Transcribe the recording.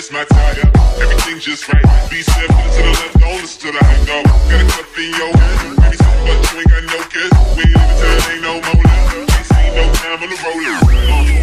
just my tire. Everything just right. Be seven to the left, don't owners to the high go. Got a cup in your hand, baby, so much you ain't got no kiss. We ain't even till ain't no more left. Ain't seen no time on the roller.